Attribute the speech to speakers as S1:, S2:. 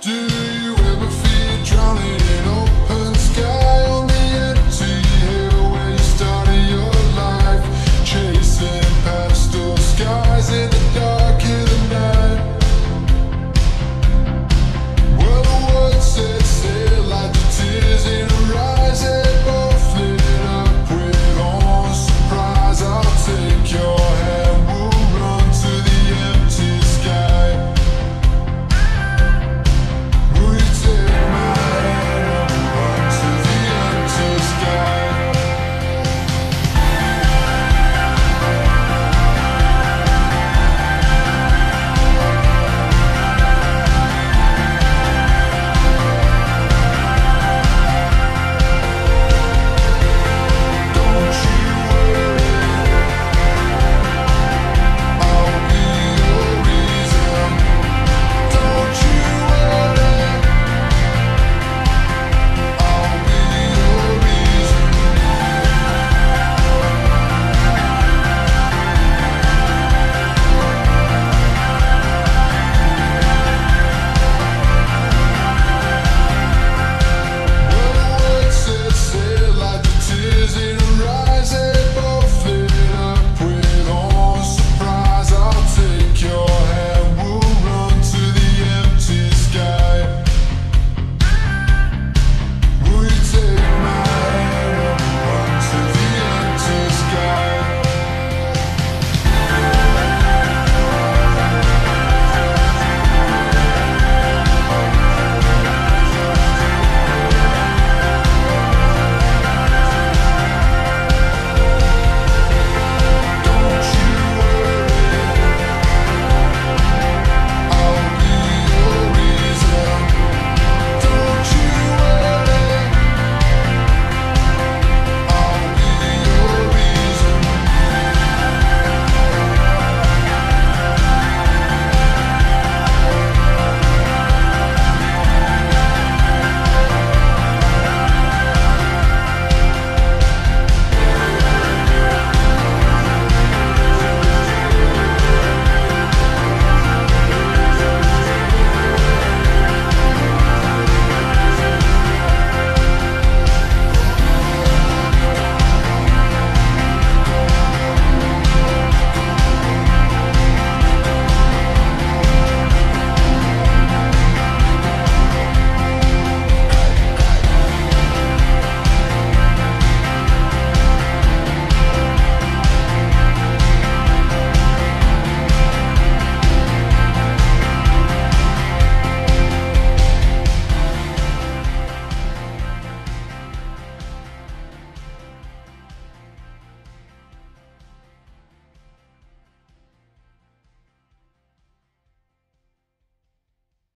S1: Do.